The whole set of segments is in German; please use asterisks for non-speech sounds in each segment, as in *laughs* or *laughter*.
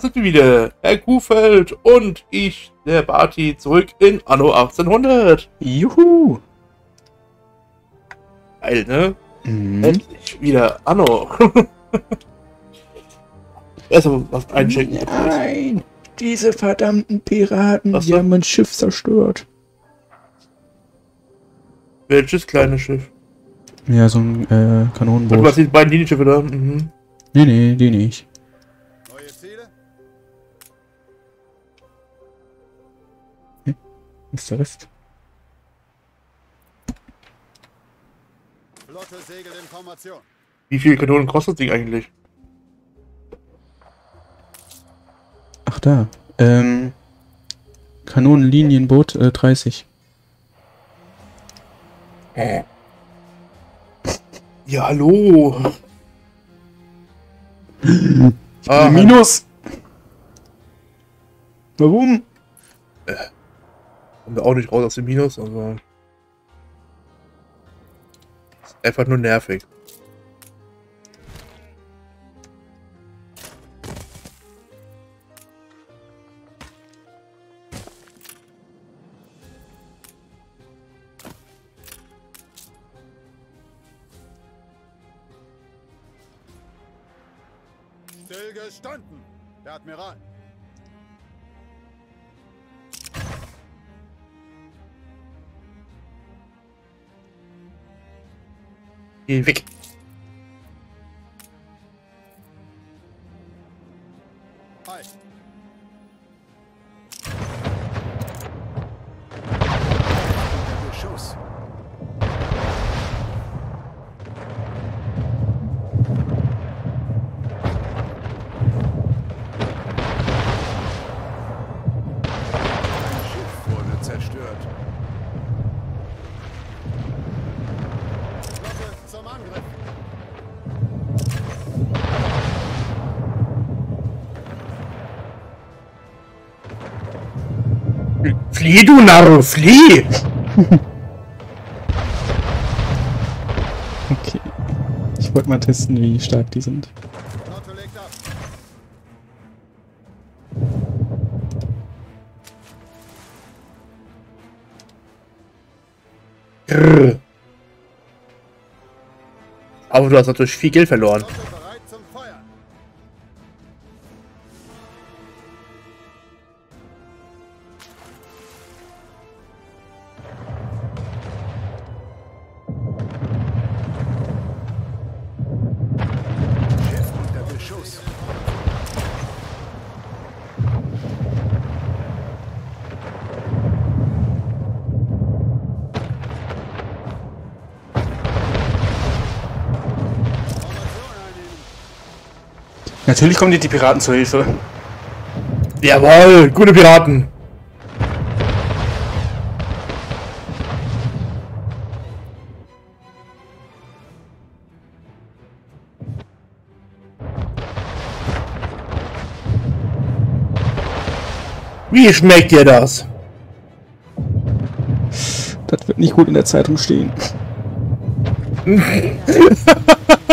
Da sind wir wieder. Herr Kuhfeld und ich, der Barty, zurück in Anno 1800. Juhu! Geil, ne? Mhm. Endlich wieder Anno. *laughs* Erstmal was einchecken. Nein! Diese verdammten Piraten, Was die haben mein Schiff zerstört. Welches kleine Schiff? Ja, so ein äh, Und was Kanonenboot. sind die beiden Linienschiffe da? Mhm. Nee, nee, die nicht. Ist der Rest? Flotte Segel in Formation. Wie viele Kanonen kostet Ding eigentlich? Ach da. Ähm. Kanonenlinienboot äh, 30. Ja, hallo. ah, Minus! Warum? Kommen wir auch nicht raus aus dem Minus, aber. Ist einfach nur nervig. Geh weg. Hi. Flieh, du Narr, flieh! *laughs* Okay. Ich wollte mal testen, wie stark die sind. Grrr. Aber du hast natürlich viel Geld verloren. Natürlich kommen dir die Piraten zur Hilfe. Jawohl, gute Piraten. Wie schmeckt dir das? Das wird nicht gut in der Zeitung stehen. *laughs*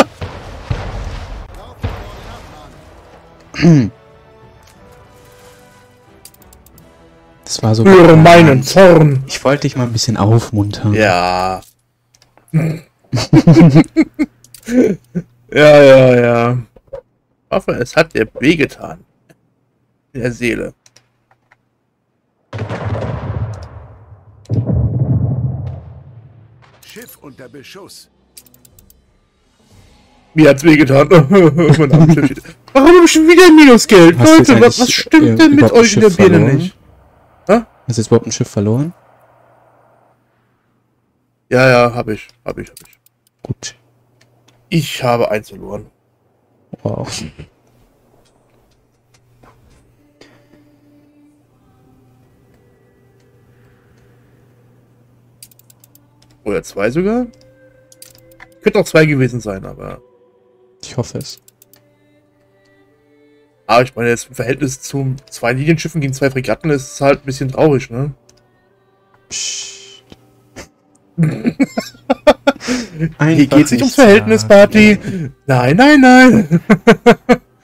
Lauf die Koordinaten an. Das war so. Höre meinen Zorn. Ich wollte dich mal ein bisschen aufmuntern. Ja. *laughs* ja, ja, ja. Ich hoffe, es hat dir wehgetan. In der Seele. Schiff unter Beschuss. Mir hat's wehgetan. *laughs* Warum ich schon wieder Minusgeld? Hast Leute, was, was stimmt äh, denn mit euch in der Birne verloren? nicht? Hast du jetzt überhaupt ein Schiff verloren? Ja, ja, hab ich. Hab ich, hab ich. Gut. Ich habe eins verloren. Wow. Oder zwei sogar? Könnte auch zwei gewesen sein, aber. Ich hoffe es. Aber ich meine, jetzt im Verhältnis zu zwei Linienschiffen gegen zwei Fregatten ist es halt ein bisschen traurig, ne? Psst. Hier geht es nicht ums Verhältnis. Party. Nein, nein, nein.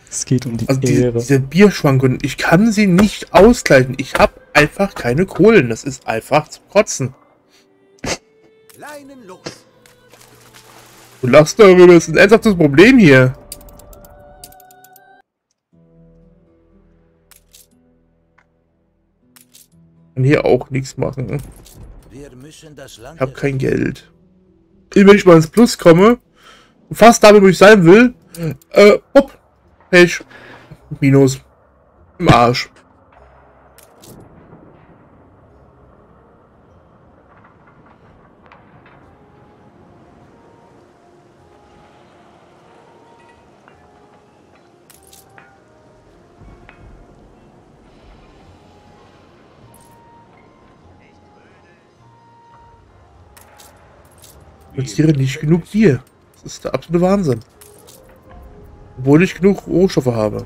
Es geht um die Also diese, Ehre. diese Bierschwankungen, ich kann sie nicht ausgleichen. Ich habe einfach keine Kohlen. Das ist einfach zu kotzen. Leinen los. Du lachst darüber, das ist ein ernsthaftes Problem hier. Kann hier auch nichts machen. Ich habe kein Geld. Wenn ich mal ins Plus komme, fast da, wo ich sein will, äh, hopp, Pech, Minus, im Arsch. Produziere nicht genug Bier. Das ist der absolute Wahnsinn. Obwohl ich genug Rohstoffe habe.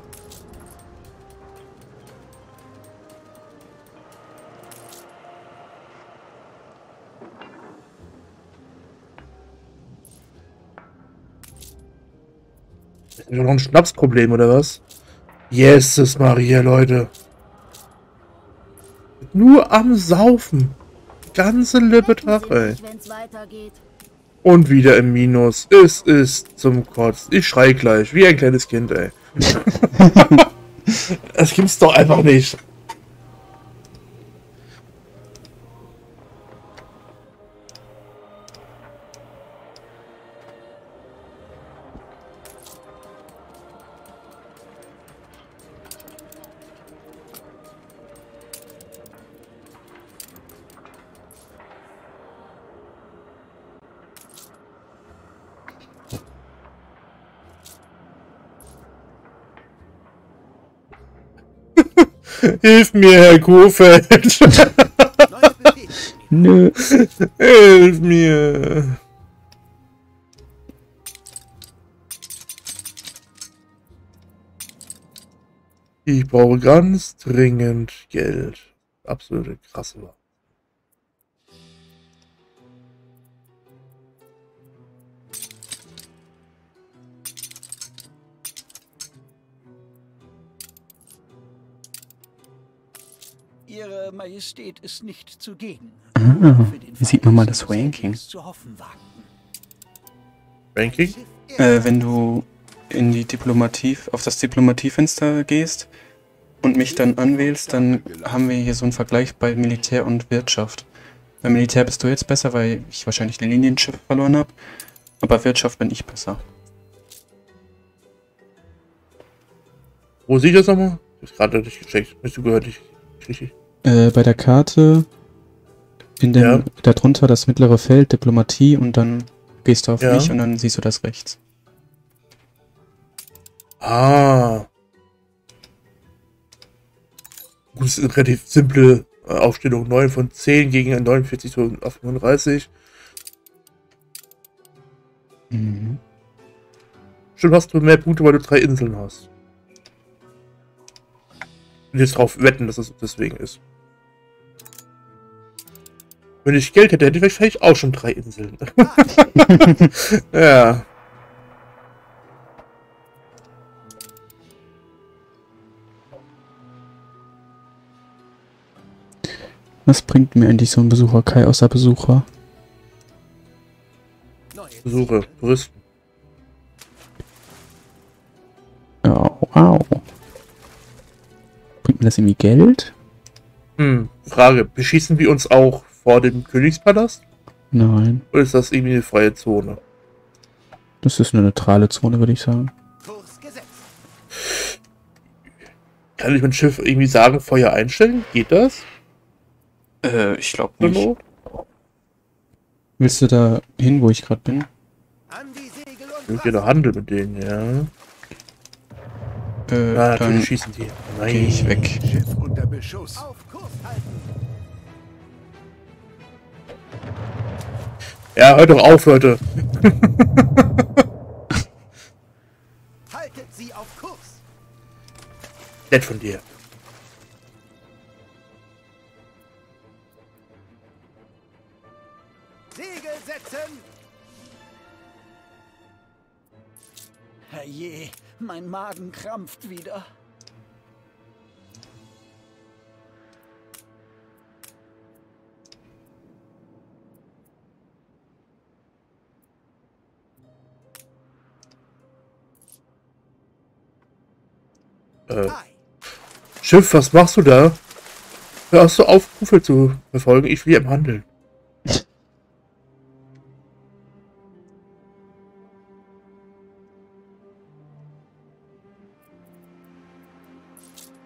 Ist noch ein Schnapsproblem, oder was? Jesus Maria, Leute. Nur am Saufen. Ganze liebe Tag, ey. Wenn's weitergeht. Und wieder im Minus. Es ist zum Kotz. Ich schrei gleich, wie ein kleines Kind, ey. *laughs* das gibt's doch einfach nicht. Hilf mir, Herr Befehle. Nö. Hilf mir. Ich brauche ganz dringend Geld. Absolute krasse Wahl. Ihre Majestät ist nicht zugegen. Ah, den hier sieht man mal das Ranking. Ranking? Äh, wenn du in die Diplomatie, auf das Diplomatiefenster gehst und mich dann anwählst, dann haben wir hier so einen Vergleich bei Militär und Wirtschaft. Bei Militär bist du jetzt besser, weil ich wahrscheinlich die Linienschiffe verloren habe. Aber Wirtschaft bin ich besser. Wo sehe ich das nochmal? Ich habe gerade nicht gecheckt. Nicht zugehört. Nicht richtig. Äh, bei der Karte in dem, Ja. darunter das mittlere Feld Diplomatie und dann gehst du auf Ja. mich und dann siehst du das rechts. Ah. Gut, das ist eine relativ simple äh, Aufstellung. 9 von 10 gegen ein 49 zu 35. Mhm. Stimmt, hast du mehr Punkte, weil du drei Inseln hast. Jetzt drauf wetten, dass es deswegen ist. Wenn ich Geld hätte, hätte ich vielleicht auch schon drei Inseln. *laughs* ja. Was bringt mir eigentlich so ein Besucher Kai außer Besucher? Besuche, Touristen. Das irgendwie Geld? Hm, Frage, beschießen wir uns auch vor dem Königspalast? Nein. Oder ist das irgendwie eine freie Zone? Das ist eine neutrale Zone, würde ich sagen. Kann ich mein Schiff irgendwie sagen, Feuer einstellen? Geht das? Äh, ich glaube Hallo? Willst du da hin, wo ich gerade bin? Ich will doch handeln mit denen, ja. Äh, Na, dann schießen die. Nein. gehe ich weg. Schiff unter Beschuss. Auf Kurs halten. Ja, hört doch auf, Leute. *laughs* Haltet sie auf Kurs. Nett von dir. Segel setzen. Herrje, mein Magen krampft wieder. Äh. Schiff, was machst du da? Hörst du auf, Rufe zu verfolgen? Ich will im Handeln.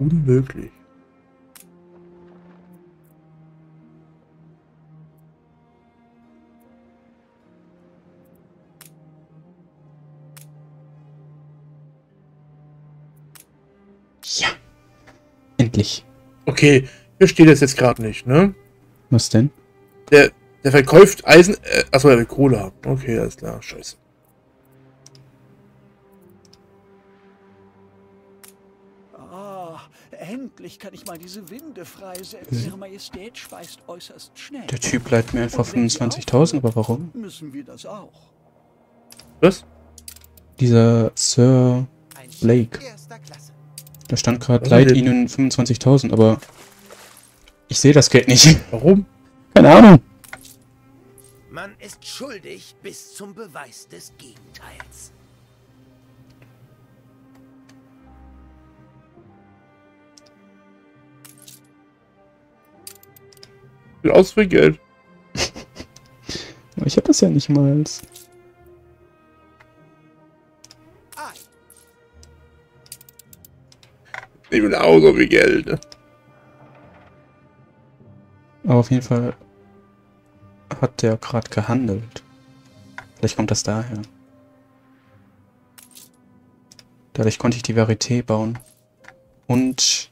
Unmöglich. Ja. Endlich. Okay, hier steht es jetzt gerade nicht, ne? Was denn? Der, der verkauft Eisen. Äh, achso, er will Kohle haben. Okay, alles klar. Scheiße. Endlich kann ich mal diese Winde freisetzen. Ihre Majestät speist äußerst schnell. Der Typ leiht mir einfach Und wenn Sie 25.000, aber warum? Müssen wir das auch. Was? Dieser Sir Blake. Da stand gerade, leiht? Ihnen 25.000, aber ich sehe das Geld nicht. *laughs* Warum? Keine Ahnung. Man ist schuldig bis zum Beweis des Gegenteils. Aus für Geld. Ich habe das ja nicht mal. Ich will auch so viel Geld. Aber auf jeden Fall hat der gerade gehandelt. Vielleicht kommt das daher. Dadurch konnte ich die Varieté bauen. Und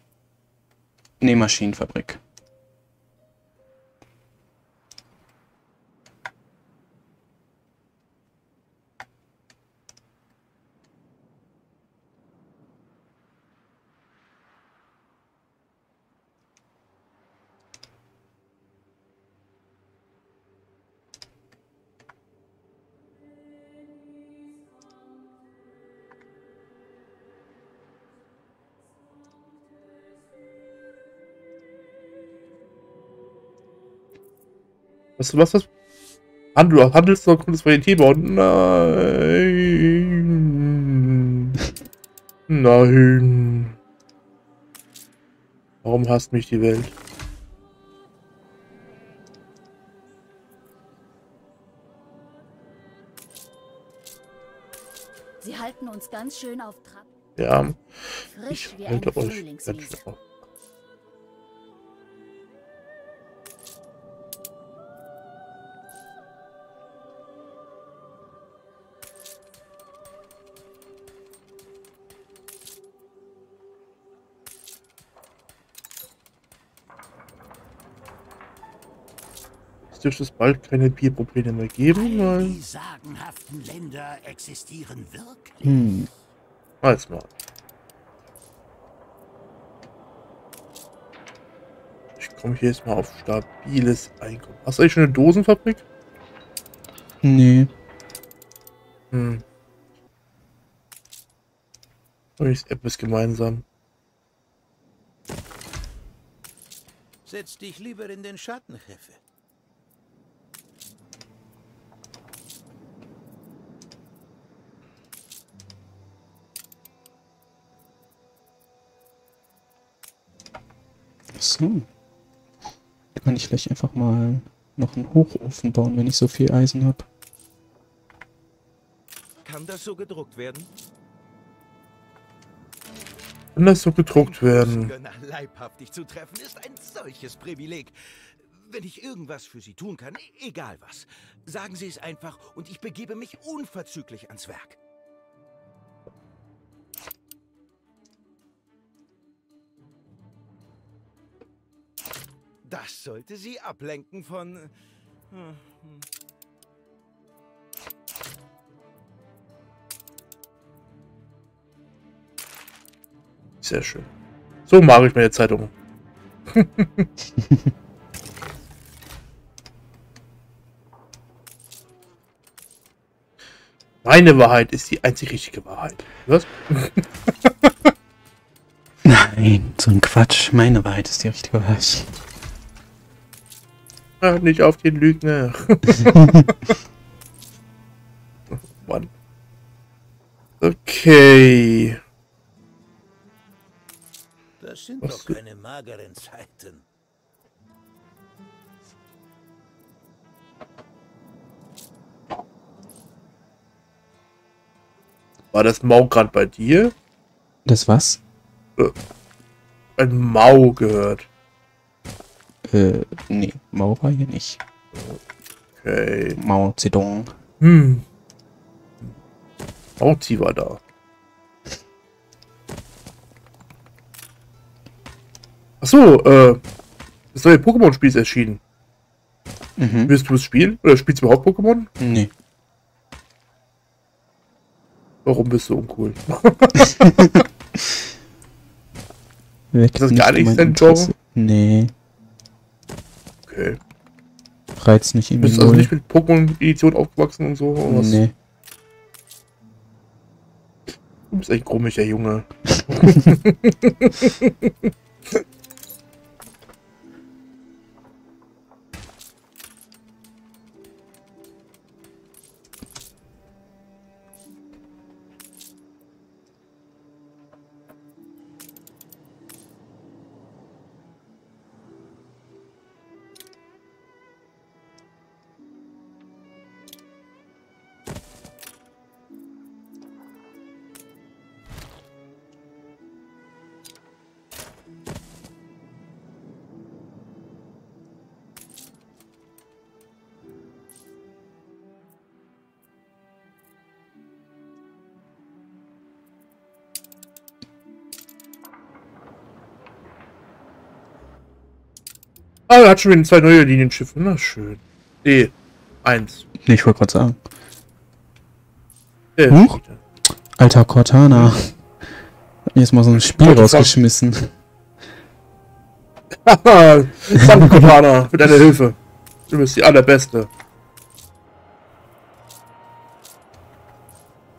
Nähmaschinenfabrik. Was, was, was? Handel, Handelstor kommt das Varieté bauen? Nein. Nein. Warum hasst mich die Welt? Sie halten uns ganz schön auf Trab. Ja, Frisch ich halte euch ganz schön auf. Es dürfte es bald keine Bierprobleme mehr geben, weil... die sagenhaften Länder existieren wirklich. Hm. Als mal. Ich komme hier jetzt mal auf stabiles Einkommen. Hast du eigentlich schon eine Dosenfabrik? Nee. Hm. Und ist etwas gemeinsam. Setz dich lieber in den Schatten, Chefe. So. Kann ich vielleicht einfach mal noch einen Hochofen bauen, wenn ich so viel Eisen habe. Kann das so gedruckt werden? Kann das so gedruckt werden? Leibhaftig zu treffen, ist ein solches Privileg. Wenn ich irgendwas für Sie tun kann, egal was, sagen Sie es einfach und ich begebe mich unverzüglich ans Werk. Das sollte Sie ablenken von... äh. Sehr schön. So mag ich meine Zeitung. *laughs* Meine Wahrheit ist die einzig richtige Wahrheit. Was? Nein, so ein Quatsch. Meine Wahrheit ist die richtige Wahrheit. Nicht auf den Lügner. *laughs* Mann. Okay. Das sind Was doch keine mageren Zeiten. War das Mau gerade bei dir? Das was? Ein Mau gehört. Äh, nee, Mao war hier nicht. Okay. Mao Zedong. Hm. Mauzi war da. Achso, äh. Das neue Pokémon-Spiel ist erschienen. Mhm. Willst du es spielen? Oder spielst du überhaupt Pokémon? Nee. Warum bist du uncool? Weckt *laughs* Ist das gar nicht dein Interesse. Nee, Okay. reizt nicht Du irgendwie bist also null. nicht mit Pokémon-Edition aufgewachsen und so? oder was? Nee. Du bist echt komischer Junge. *laughs* Ah, er hat schon wieder zwei neue Linienschiffe. Na schön. Nee, eins. Nee, ich wollte gerade sagen. Äh, Huch. Alter Cortana. Hat mir jetzt mal so ein Spiel rausgeschmissen. Haha, *laughs* danke, Katana, für deine Hilfe. Du bist die allerbeste.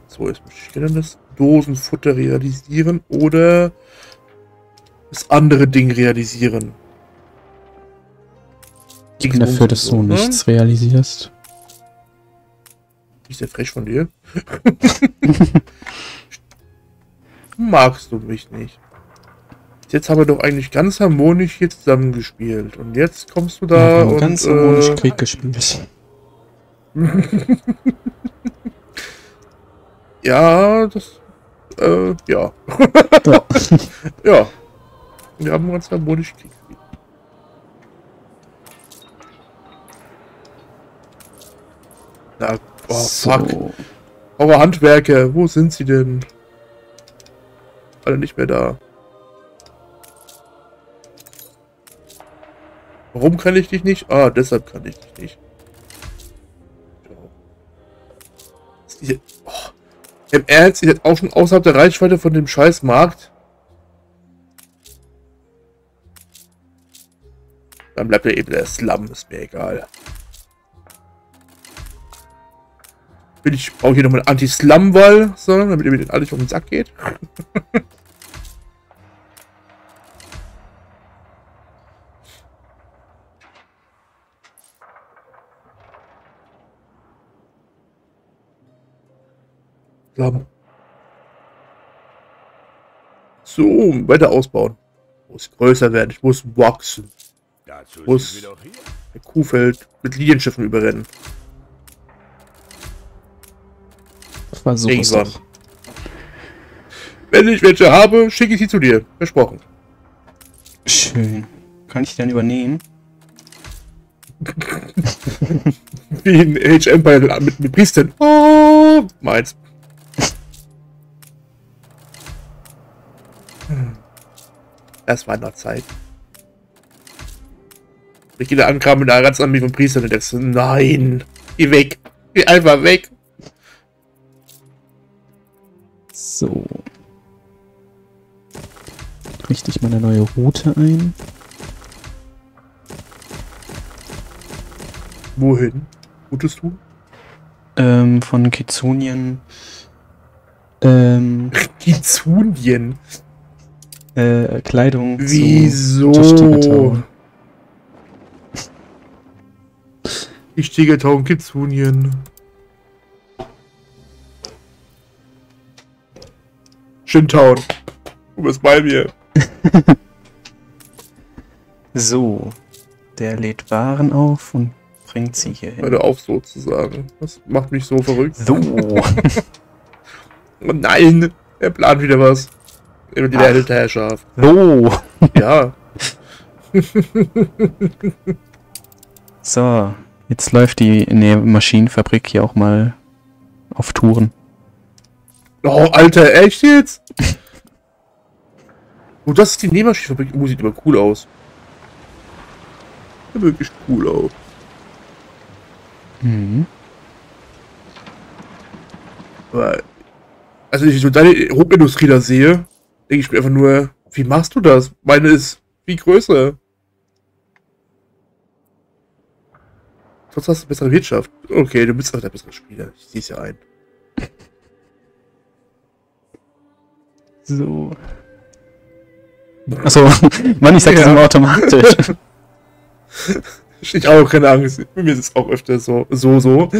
So, jetzt möchte ich gerne das Dosenfutter realisieren oder das andere Ding realisieren. Ich bin dafür, dass du ne? nichts realisierst. Ist sehr frech von dir. *laughs* Magst du mich nicht? Jetzt haben wir doch eigentlich ganz harmonisch hier zusammengespielt. Und jetzt kommst du Ja, da wir haben und... ganz harmonisch äh, Krieg gespielt. *laughs* Ja, das. Äh, ja. Ja. *laughs* Ja. Wir haben ganz harmonisch Krieg Na, oh, fuck. so. Eure Handwerker, wo sind sie denn? Alle nicht mehr da. Warum kann ich dich nicht? Ah, deshalb kann ich dich nicht. Die- Oh. Im Ernst, ihr seid auch schon außerhalb der Reichweite von dem scheiß Markt? Dann bleibt ja eben der Slum, ist mir egal. Will ich brauche hier nochmal einen Anti-Slum-Wall, so, damit ihr mir den alles auf den Sack geht. *laughs* Slum. So, weiter ausbauen. Muss größer werden, ich muss wachsen. Dazu Muss-. Der Kuhfeld mit Linienschiffen überrennen. Versuch es Irgendwann. doch. Wenn ich welche habe, schicke ich sie zu dir. Versprochen. Schön. Kann ich die dann übernehmen? *laughs* Wie in Age Empire mit, mit Priestern. Oh, meins. Das war noch Zeit. Ich gehe da ankam mit einer ganzen Armee von Priestern und denkst, nein, geh weg. Geh einfach weg. So. Richte ich meine neue Route ein. Wohin? Gutes tun? ähm, von Kitsunien ähm, Kizunien. äh, Kleidung zu Wieso? Tigertown. Ich Tigertown Kizunien. Shintown. Du bist bei mir. *laughs* So, der lädt Waren auf und bringt sie hier hin. Hör auf sozusagen. Das macht mich so verrückt. So, *laughs* Oh nein! Er plant wieder was. Über die. Weltherrschaft. so. Ja. *laughs* So, jetzt läuft die Maschinenfabrik hier auch mal auf Touren. Oh, Alter, echt jetzt? Oh, das ist die Nähmaschinenfabrik. Oh, sieht aber cool aus. Sieht wirklich cool aus. Mhm. Aber, also, wenn ich so deine Hochindustrie da sehe, denke ich mir einfach nur, wie machst du das? Meine ist viel größer. Trotzdem hast du bessere Wirtschaft. Okay, du bist auch der bessere Spieler. Ich sehe es ja ein. So. Achso, *laughs* Mann, ich sag das Ja. immer automatisch. *laughs* Ich auch, keine Angst. Mir ist es auch öfter so, so, so. *laughs*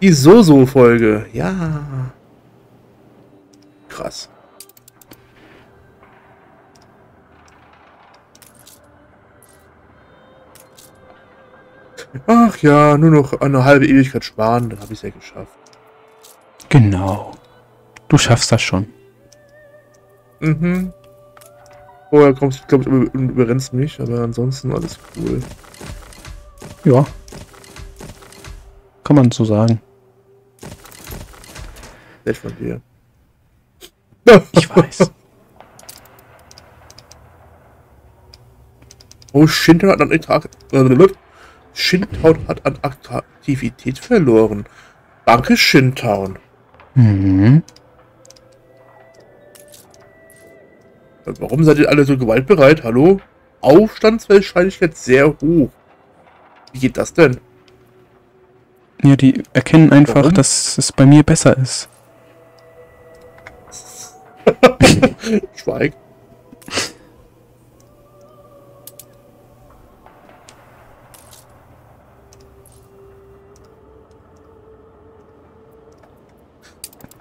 Die So-So-Folge. Ja. Krass. Ach ja, nur noch eine halbe Ewigkeit sparen, dann habe ich es ja geschafft. Genau. Du schaffst das schon. Mhm. Vorher kommst du, glaube ich, über, überrennst mich, aber ansonsten alles cool. Ja. Kann man so sagen. Nett von dir. *laughs* Ich weiß. *laughs* Oh, Shintown hat an an Attraktivität verloren. Danke, Shintown. Mhm. Warum seid ihr alle so gewaltbereit? Hallo? Aufstandswahrscheinlichkeit sehr hoch. Wie geht das denn? Ja, die erkennen einfach, Warum? dass es bei mir besser ist. *laughs* Schweig.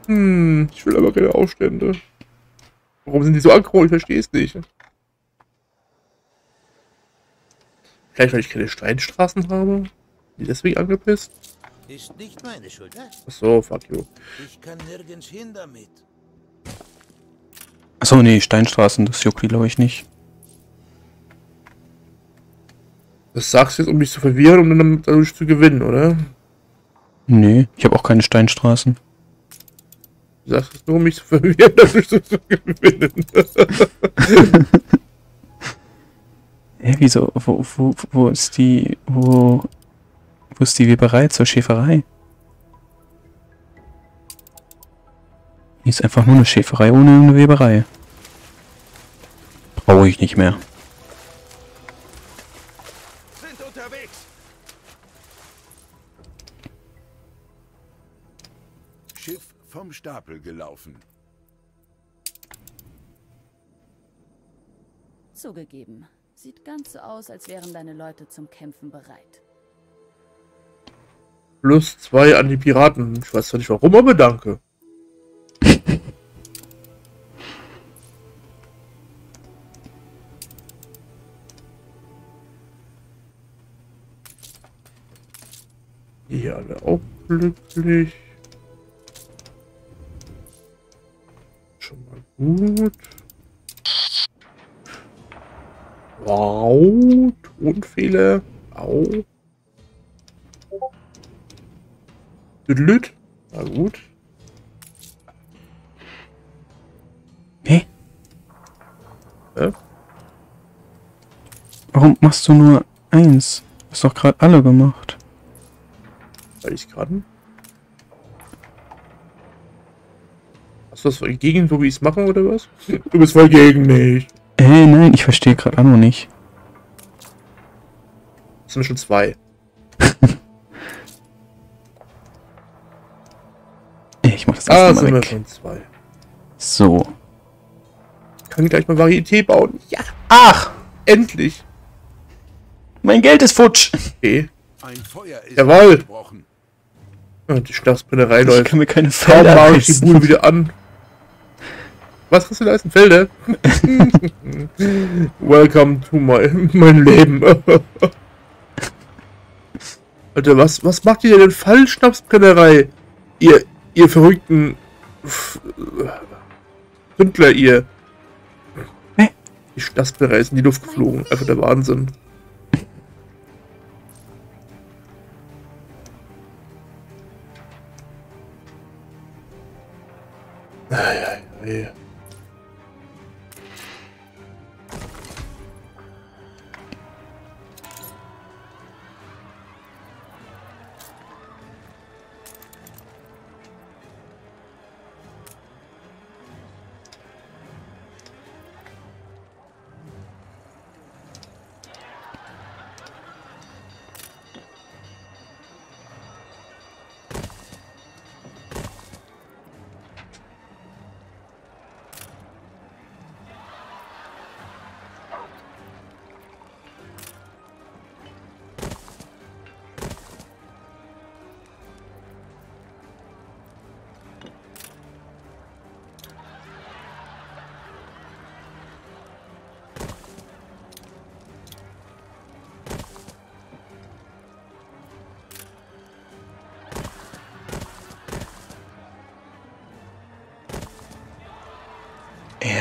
Hm, ich will aber keine Aufstände. Warum sind die so aggro? Ich verstehe es nicht. Vielleicht, weil ich keine Steinstraßen habe? Die deswegen angepisst? Ist nicht meine Schuld, ne? Achso, fuck you. Ich kann nirgends hin damit. Achso, nee, Steinstraßen, das juckt die, glaube ich, nicht. Das sagst du jetzt, um mich zu verwirren, um dann dadurch zu gewinnen, oder? Nee, ich habe auch keine Steinstraßen. Du sagst es nur, um mich zu verwirren, *laughs* dadurch zu gewinnen. *laughs* Hä, wieso? Wo, wo, wo ist die. Wo. Wo ist die Weberei zur Schäferei? Die ist einfach nur eine Schäferei ohne eine Weberei. Brauche ich nicht mehr. Vom Stapel gelaufen. Zugegeben. Sieht ganz so aus, als wären deine Leute zum Kämpfen bereit. Plus zwei an die Piraten. Ich weiß zwar nicht warum, aber danke. *laughs* Hier alle auch glücklich. Gut. Wow, Tonfehler. Au. Düdelüt. Na gut. Hä? Hä? Warum machst du nur eins? Du hast doch gerade alle gemacht. Weil ich gerade. Hast du das voll gegen, so wie ich es mache, oder was? Du bist voll gegen mich. Äh, nein, ich verstehe gerade auch noch nicht. Das sind schon zwei. *laughs* ich mach das ah, erste ah, Mal weg. schon zwei. So. Ich kann gleich mal Varieté bauen. Ja. Ach! Endlich! Mein Geld ist futsch! Okay. Ein Feuer ist Jawohl! Die Schnapsbrennerei läuft. Ich kann mir keine Farbe Mauer ich die Bude wieder an. Was kannst du leisten? Felder? *laughs* Welcome to my, mein Leben. *laughs* Alter, was, was macht ihr denn falsch, Schnapsbrennerei? Ihr, ihr verrückten Sündler, ihr. Hä? Die Schnapsbrennerei ist in die Luft geflogen. Einfach der Wahnsinn. Ei, ei, ei.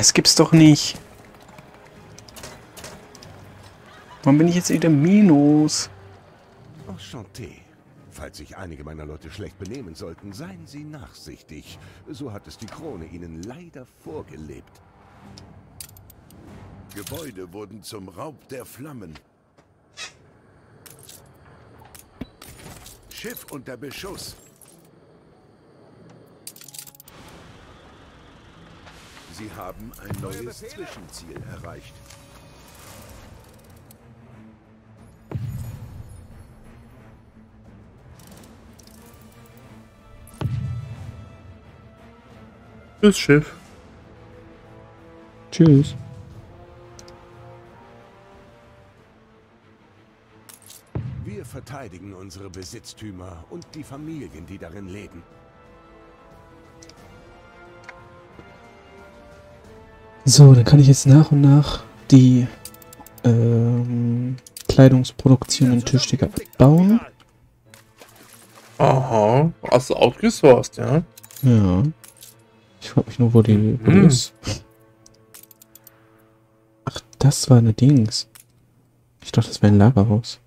Das gibt's doch nicht. Warum bin ich jetzt wieder Minus? Enchanté. Falls sich einige meiner Leute schlecht benehmen sollten, seien sie nachsichtig. So hat es die Krone ihnen leider vorgelebt. Gebäude wurden zum Raub der Flammen. Schiff unter Beschuss. Sie haben ein neues Zwischenziel erreicht. Das Schiff. Tschüss. Wir verteidigen unsere Besitztümer und die Familien, die darin leben. So, dann kann ich jetzt nach und nach die ähm, Kleidungsproduktion in Tischdecke abbauen. Aha. Hast du outgesourced, ja? Ja. Ich frage mich nur, wo die, wo Mhm. ist. Ach, das war eine Dings. Ich dachte, das wäre ein Lagerhaus.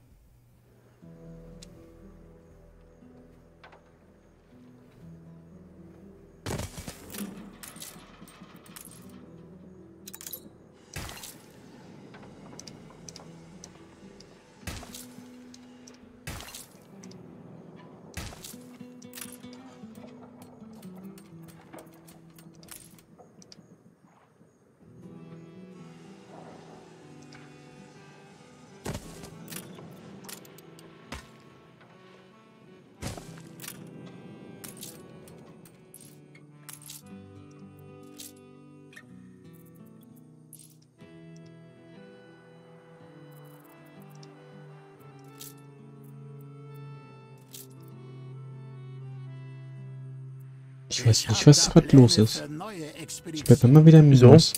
Ich weiß nicht, was gerade los ist. Ich bleib immer wieder im? Minus.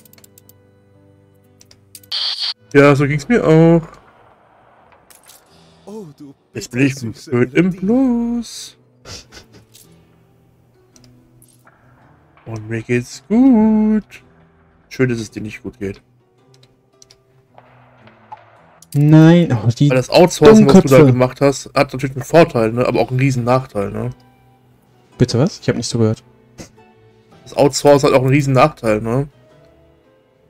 Ja, so ging's mir auch. Jetzt bin ich blöd im. Plus. Und mir geht's gut. Schön, dass es dir nicht gut geht. Nein, oh, die. Weil das Outsourcing, was du da gemacht hast, hat natürlich einen Vorteil, ne? aber auch einen riesen Nachteil. Ne? Bitte was? Ich habe nicht zugehört. Das Outsourcing hat auch einen riesen Nachteil, ne?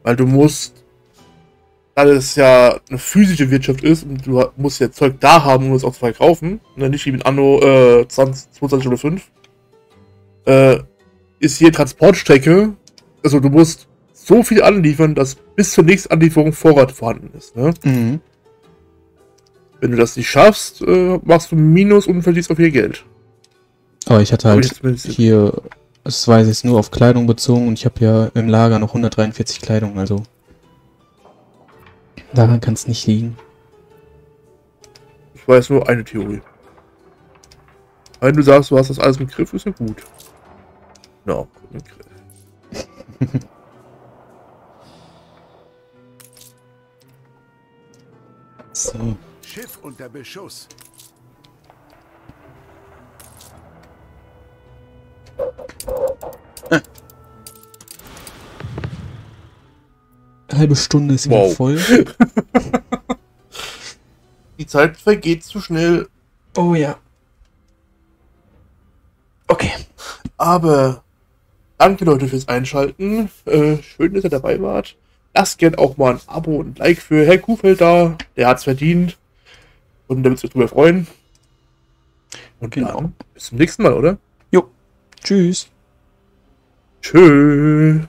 Weil du musst, da es ja eine physische Wirtschaft ist und du musst ja Zeug da haben, um es auch zu verkaufen, ne? nicht wie mit Anno äh, 20, 2205, äh, ist hier Transportstrecke, also du musst so viel anliefern, dass bis zur nächsten Anlieferung Vorrat vorhanden ist. Ne? Mhm. Wenn du das nicht schaffst, äh, machst du Minus und verlierst auch viel Geld. Aber ich hatte halt hier Es war jetzt nur auf Kleidung bezogen und ich habe ja im Lager noch 143 Kleidung, also daran kann es nicht liegen. Ich weiß nur eine Theorie. Wenn du sagst, du hast das alles im Griff, ist ja gut. Ja, im Griff. *laughs* So. Schiff unter Beschuss. Halbe Stunde ist wieder Wow. voll. *laughs* Die Zeit vergeht zu schnell, Oh ja. Okay. aber danke Leute fürs Einschalten. Äh, schön, dass ihr dabei wart. Lasst gern auch mal ein Abo und ein Like für Herr Kuhfeld da. Der hat's verdient. Und damit wir uns drüber freuen. Und Genau. bis zum nächsten Mal, oder? Tschüss. Tschüss.